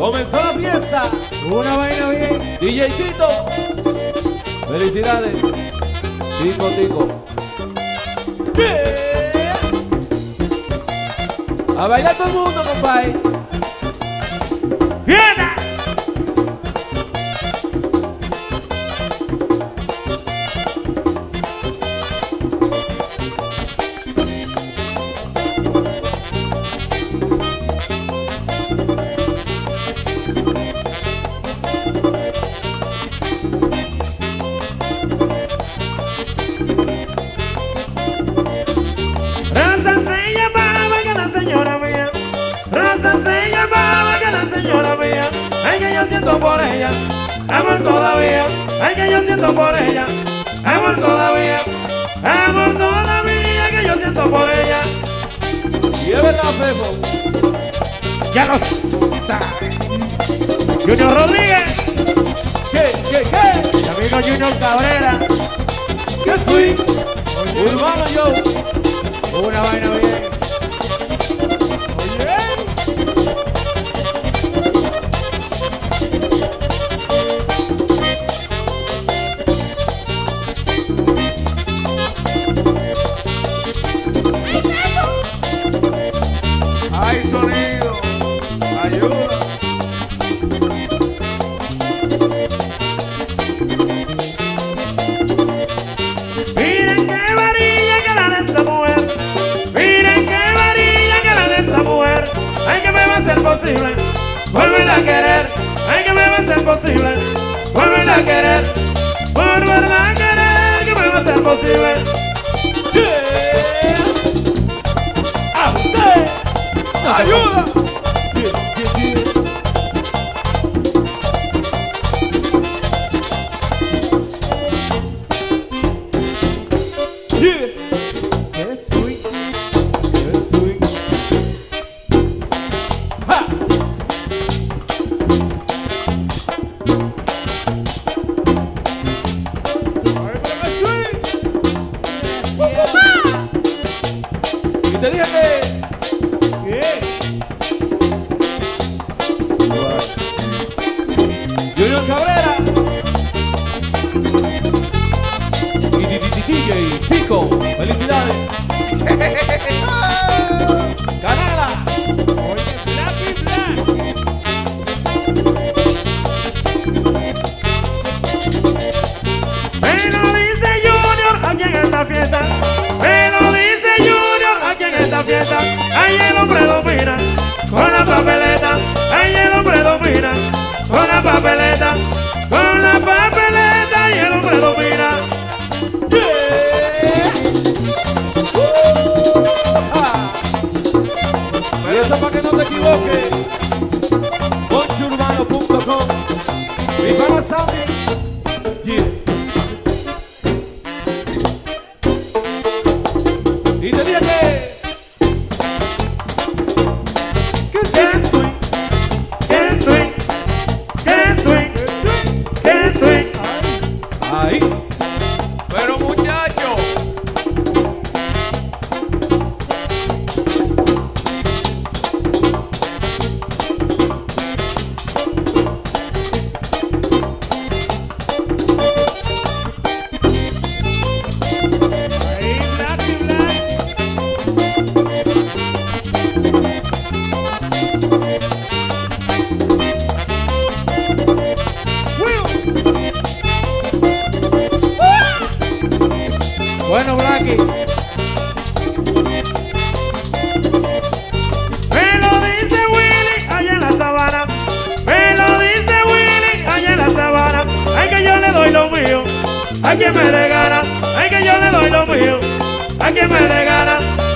Comenzó la fiesta. Una vaina bien. DJ Tito. Felicidades. Tico, tico. A bailar todo el mundo, compadre. ¡Fiesta! Siento por ella, amor todavía. Ay que yo siento por ella, amor todavía. Amor todavía que yo siento por ella. Y verdad, Fefo. Ya sabe. Junior Rodríguez, ¿Qué, qué, qué? mi amigo Junior Cabrera. ¿Qué soy? Urbano yo. Una vaina bien. Posible. Volverla a querer. Volverla a querer. Que me va a ser posible. Ayuda. Y Bueno, Blacky. Me lo dice Willy allá en la sabana. Me lo dice Willy allá en la sabana. Ay que yo le doy lo mío. A quien me dé gana. Ay que yo le doy lo mío. A quien me dé gana.